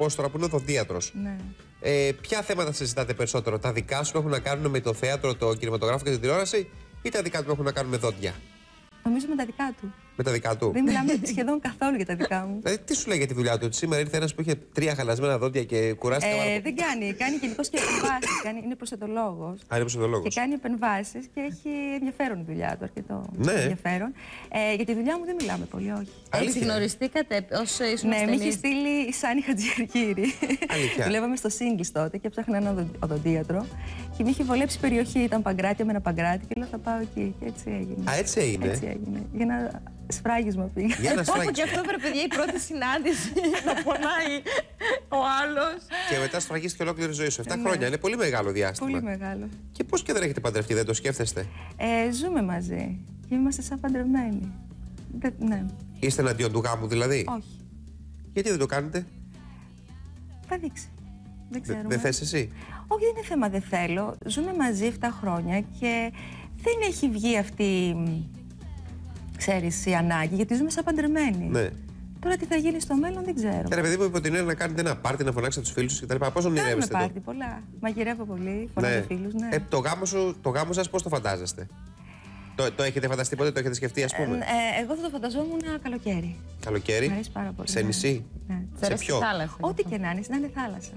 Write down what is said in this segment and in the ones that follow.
πώς τώρα που είναι οδοντίατρο. Ναι. Ε, ποια θέματα συζητάτε περισσότερο, τα δικά σου που έχουν να κάνουν με το θέατρο, το κινηματογράφο και την τηλεόραση, ή τα δικά του που έχουν να κάνουν με δόντια; Νομίζω με τα δικά του. Με τα δικά του. Δεν μιλάμε σχεδόν καθόλου για τα δικά μου. Δηλαδή, τι σου λέει για τη δουλειά του, ότι σήμερα ήρθε ένας που είχε τρία χαλασμένα δόντια και κουράστηκε. πάρα Ε, πολύ. δεν κάνει. Κάνει γενικώς και επεμβάσεις. Είναι προσετολόγο. Α, είναι προσοντολόγος. Και κάνει επεμβάσεις και έχει ενδιαφέρον η δουλειά του, αρκετό Ναι. ενδιαφέρον. Ε, για τη δουλειά μου δεν μιλάμε πολύ, όχι. Αλήθεια. Έτσι γνωριστήκατε όσο ήσουν Ναι, με ασθενής. είχε στείλει η Σάνι Χατζιαρκύρη. Αλήθεια. Δουλεύαμε στο Singles τότε και έψαχνα ένα οδο- οδοντίατρο και με είχε βολέψει περιοχή. Ήταν παγκράτια με ένα παγκράτη και λέω θα πάω εκεί. Και έτσι έγινε. Α, έτσι έγινε. Έτσι έγινε. Για ένα σφράγισμα πήγα. Για να Πω, πω, σφράγεις. και αυτό πρέπει παιδιά η πρώτη συνάντηση να πονάει ο άλλος. Και μετά σφραγίστηκε ολόκληρη ζωή σου. 7 Ναι. χρόνια είναι πολύ μεγάλο διάστημα. Πολύ μεγάλο. Και πώς και δεν έχετε παντρευτεί, δεν το σκέφτεστε; Ε, ζούμε μαζί και είμαστε σαν παντρεμένοι. Δεν- ναι, Είστε εναντίον του γάμου δηλαδή; όχι. Γιατί δεν το κάνετε, Θα δείξει. Δεν Δε- ξέρουμε. δεν θες εσύ; Όχι, δεν είναι θέμα δεν θέλω. Ζούμε μαζί 7 χρόνια και δεν έχει βγει αυτή, μ, ξέρεις, η ανάγκη, γιατί ζούμε σαν παντρεμένοι. Ναι. Τώρα τι θα γίνει στο μέλλον δεν ξέρω. Και ρε παιδί μου, υπό την έννοια να κάνετε ένα πάρτι, να φωνάξετε τους φίλους σα κτλ. Πώ Κάνουμε ονειρεύεστε το; πάρτι πολλά. Μαγειρεύω πολύ, φωνάζω φίλους, ναι. Ε, το γάμο, σου, το γάμο σας πώς το φαντάζεστε; Το, το έχετε φανταστεί ποτέ, το έχετε σκεφτεί ας πούμε; Ε, εγώ θα το φανταζόμουν καλοκαίρι. Καλοκαίρι; Μ' αρέσει πάρα πολύ. Σε ναι. νησί; Ναι. Σε αρέσει ποιο; η θάλασσα. Ό,τι και να είναι, να είναι θάλασσα.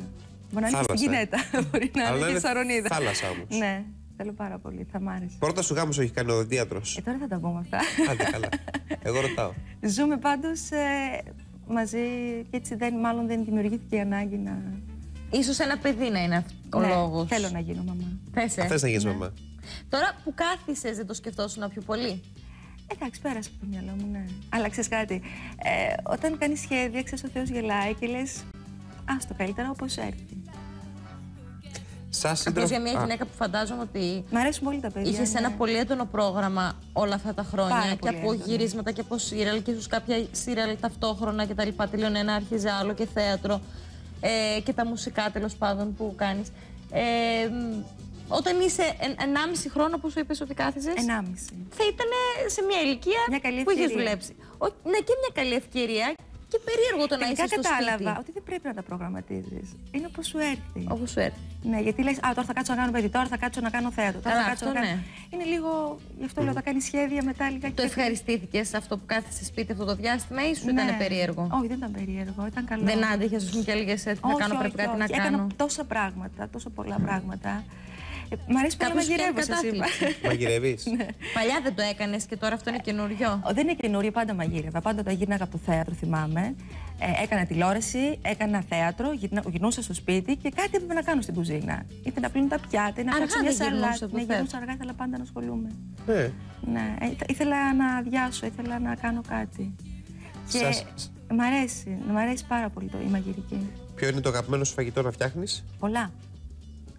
Μπορεί να είναι και Θάλασσα. στην Κινέτα. Μπορεί να Αλλά είναι να και είναι στη Σαρονίδα. θάλασσα όμως. Ναι, θέλω πάρα πολύ. Θα μ' άρεσε. Πρώτα σου γάμος έχει κάνει ο δοντίατρος. Ε, τώρα θα τα πούμε αυτά. Άντε καλά. Εγώ ρωτάω. Ζούμε πάντως ε, μαζί και έτσι δεν, μάλλον δεν δημιουργήθηκε η ανάγκη να. Ίσως ένα παιδί να είναι αυτό ο Ναι, λόγος. Θέλω να γίνω μαμά. Θες, ε; Θες να γίνεις Ναι. μαμά. Τώρα που κάθισες δεν το σκεφτόσουν πιο πολύ; Εντάξει, πέρασε από το μυαλό μου, ναι. Αλλά ξέρεις κάτι. Ε, όταν κάνεις σχέδια, ξέρεις ο Θεός γελάει και λες. Α το καλύτερα όπως έρθει. Σαν Απλώς σύντροφο. για μια Α, γυναίκα που φαντάζομαι ότι Μ' αρέσουν πολύ τα παιδιά. είχες ναι. ένα πολύ έντονο πρόγραμμα όλα αυτά τα χρόνια Πάρα και πολύ από έντονο. γυρίσματα και από σύριαλ και ίσως κάποια σύριαλ ταυτόχρονα και τα λοιπά. Τελείωνε ένα, άρχιζε άλλο και θέατρο ε, και τα μουσικά τέλος πάντων που κάνεις. Ε, μ, όταν είσαι εν, 1,5 χρόνο που σου είπες ότι κάθιζε. Ενάμιση. θα ήταν σε μια ηλικία Μια καλή που είχες ευκαιρία. δουλέψει. Ο, ναι, και μια καλή ευκαιρία και περίεργο το να Τελικά είσαι στο κατάλαβα σπίτι. ότι δεν πρέπει να τα προγραμματίζεις. Είναι όπως σου έρθει. Όπως σου έρθει. Ναι, γιατί λες, Α, τώρα θα κάτσω να κάνω παιδί, τώρα θα κάτσω να κάνω θέατρο. Τώρα Καλά, θα κάτσω αυτό να κάνω. ναι. Είναι λίγο. Γι' αυτό λέω, θα κάνει σχέδια μετά λίγα Το ευχαριστήθηκες αυτό που κάθισε σπίτι αυτό το διάστημα ή σου Ναι. ήταν περίεργο; Όχι, δεν ήταν περίεργο. Ήταν καλό. Δεν άντεχες, ας πούμε, και έλεγε έτσι. Να Όχι, κάνω, όχι, πρέπει κάτι όχι. να Έκανα κάνω. τόσα πράγματα, τόσο πολλά πράγματα. Ε, μ' αρέσει πολύ να Κάπως μαγειρεύω, πιάνει σας είπα. κατάθλιψη. Μαγειρεύεις. Ναι. Παλιά δεν το έκανες και τώρα αυτό είναι καινούριο. Ο, Δεν είναι καινούριο, πάντα μαγείρευα. Πάντα όταν γύρναγα από το θέατρο, θυμάμαι. Ε, έκανα τηλεόραση, έκανα θέατρο, γυρνα, γυρνούσα στο σπίτι και κάτι έπρεπε να κάνω στην κουζίνα. Είτε να πλύνω τα πιάτα, είτε να Αργά φτιάξω μια δεν γυρνούσες σαλάτα. από Ναι, θέατρο. γυρνούσα αργά, ήθελα πάντα να ασχολούμαι. Ναι. Ναι, ε, ήθε- ήθελα να αδειάσω, ήθελα να κάνω κάτι. Και Σας- μ' αρέσει, μ' αρέσει πάρα πολύ το, η μαγειρική. Ποιο είναι το αγαπημένο σου φαγητό να φτιάχνεις; Πολλά.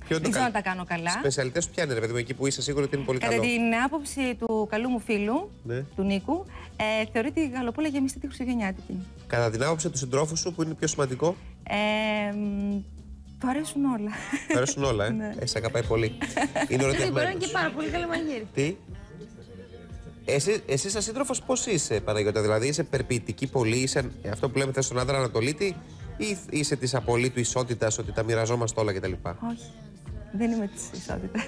Ποιο είναι Δεν το ξέρω να τα κάνω καλά. Σπεσιαλιτές σου ποια είναι, ρε παιδί μου, εκεί που είσαι σίγουρο ότι είναι πολύ Κατά καλό. την άποψη του καλού μου φίλου, Ναι. του Νίκου, ε, θεωρεί τη γαλοπούλα γεμιστή τη Χριστουγεννιάτικη. Κατά την άποψη του συντρόφου σου, που είναι πιο σημαντικό; Ε, μ, του αρέσουν όλα. Του αρέσουν όλα, ε; Ναι. ε σε αγαπάει πολύ. είναι Γιατί μπορεί να είναι ερωτευμένο. και πάρα πολύ καλή μαγείρη. Τι; Εσύ, εσύ σαν σύντροφος πώς είσαι, Παναγιώτα, δηλαδή είσαι περποιητική πολύ, είσαι αυτό που λέμε θες στον άντρα Ανατολίτη, ή είσαι της απολύτου ισότητας ότι τα μοιραζόμαστε όλα κτλ. Όχι. Δεν είμαι της ισότητας.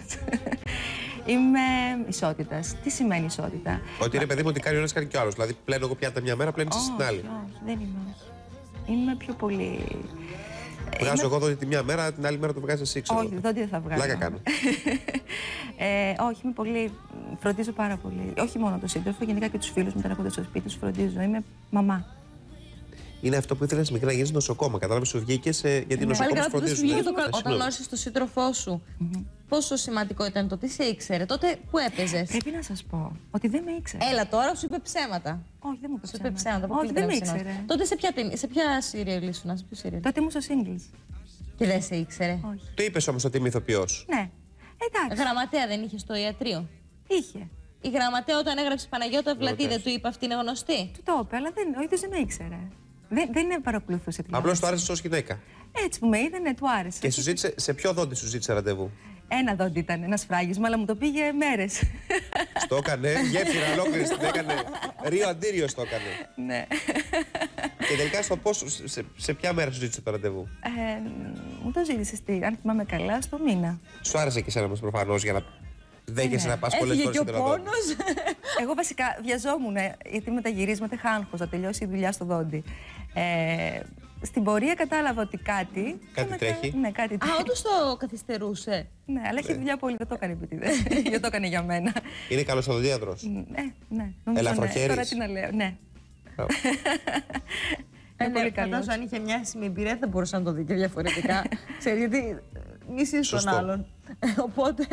είμαι ισότητας. Τι σημαίνει ισότητα; Ότι είναι παιδί μου ότι κάνει ο ένας κάνει και ο άλλος. Δηλαδή πλένω εγώ πιάτα μια μέρα, πλένει εσύ την άλλη. όχι, όχι, δεν είμαι. Όχι. Είμαι πιο πολύ. Βγάζω εγώ δόντι τη μια μέρα, την άλλη μέρα το βγάζει εσύ, ξέρω. Όχι, δόντι δεν θα βγάλω. Πλάκα κάνω. ε, όχι, είμαι πολύ. Φροντίζω πάρα πολύ. Όχι μόνο τον σύντροφο, γενικά και τους φίλους μου όταν έρχονται στο σπίτι τους φροντίζω. Είμαι μαμά. Είναι αυτό που ήθελες μικρά να γίνει νοσοκόμα. Κατάλαβες, σου βγήκε ε, γιατί οι Πάλι νοσοκόμες καλά που δεν σου φροντίζουν. βγήκε ε. το κα- Ε, Όταν συγγνώμη. γνώρισε τον σύντροφό σου, πόσο σημαντικό ήταν το τι σε ήξερε, τότε που έπαιζες; Πρέπει να σας πω ότι δεν με ήξερε. Έλα τώρα σου είπε ψέματα. όχι, δεν μου είπε Σου είπε ψέματα. Όχι, αποκλείται δεν να με ψέματα. ήξερε. Τότε σε ποια, ταινία- σε ποια σύριαλ ήσουν, σε ποιο σύριαλ. Τότε ήμουν στο Singles. Και δεν σε ήξερε; Όχι. Το είπες όμως ότι είμαι ηθοποιός. Ναι. Εντάξει. Γραμματέα δεν είχες στο ιατρείο; Είχε. Η γραμματέα όταν έγραψε Παναγιώτα Βλατή Ρωτάς. δεν του είπε αυτή είναι γνωστή; Του το είπε, αλλά δεν, ο ίδιος δεν με ήξερε. Δεν, δεν παρακολουθούσε τηλεόραση. Απλώς το άρεσε ω γυναίκα. Έτσι που με είδε, ναι, του άρεσε. Και σου ζήτησε, σε ποιο δόντι σου ζήτησε ραντεβού; Ένα δόντι ήταν, ένας σφράγισμα, αλλά μου το πήγε μέρες. Στο έκανε, γέφυρα ολόκληρη την έκανε. Ρίο αντίριο το έκανε. ναι. Και τελικά στο πώς, σε, σε ποια μέρα σου ζήτησε το ραντεβού; Ε, μου το ζήτησε, στη, αν θυμάμαι καλά, στο μήνα. Σου άρεσε και εσένα μας προφανώς για να δέχεσαι Ναι. να πας πολλές Έφυγε φορές και στην ο Τεροδόνη. πόνος. Εγώ βασικά βιαζόμουν, γιατί με τα γυρίσματα είχα άγχος να τελειώσει η δουλειά στο δόντι. Ε, στην πορεία κατάλαβα ότι κάτι. Κάτι και μετά- τρέχει. Ναι, κάτι Α, τρέχει. όντως το καθυστερούσε. Ναι, αλλά έχει δουλειά πολύ, δεν το έκανε επίτηδες. δεν το έκανε για μένα. Είναι καλός οδοντίατρος. Ναι, ναι. νομίζω Ελαφροχέρης. Ναι. Τώρα τι να λέω, ναι. Μπράβο. Είναι πολύ φαντάζομαι καλός. αν είχε μια εμπειρία δεν θα μπορούσε να το δει και διαφορετικά. Ξέρεις, γιατί μισεί τον Σωστό. άλλον. Οπότε